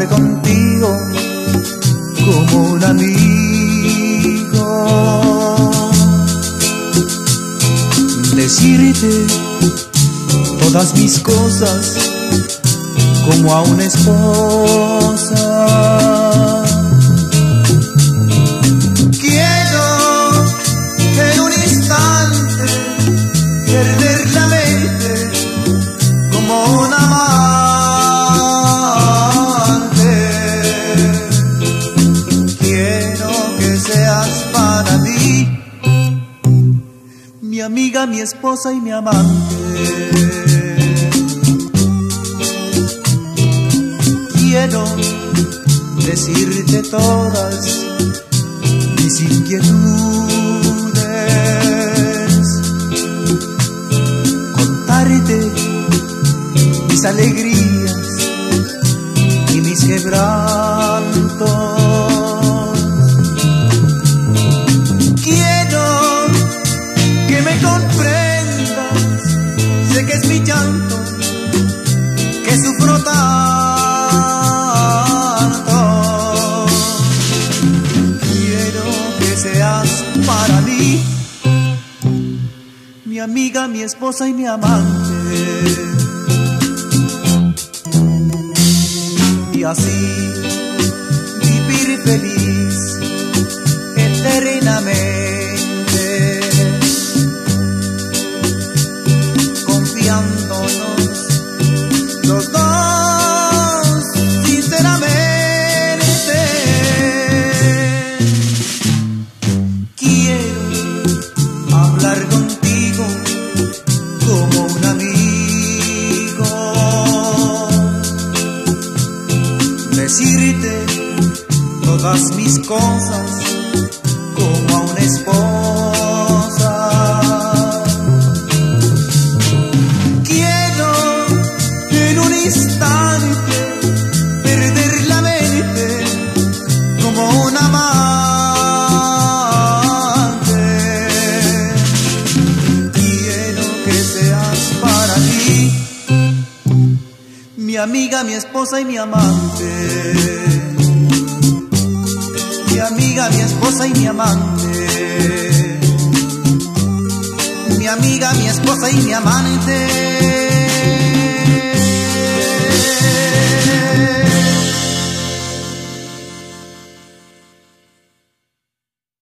contigo como un amigo. Decirte todas mis cosas como a un esposo. Amiga, mi esposa y mi amante. Quiero decirte todas mis inquietudes, contarte mis alegrías y mis quebrantos amiga, mi esposa y mi amante. Y así vivir feliz mis cosas mi amiga, mi esposa y mi amante amiga, mi esposa y mi amante. Mi amiga, mi esposa y mi amante.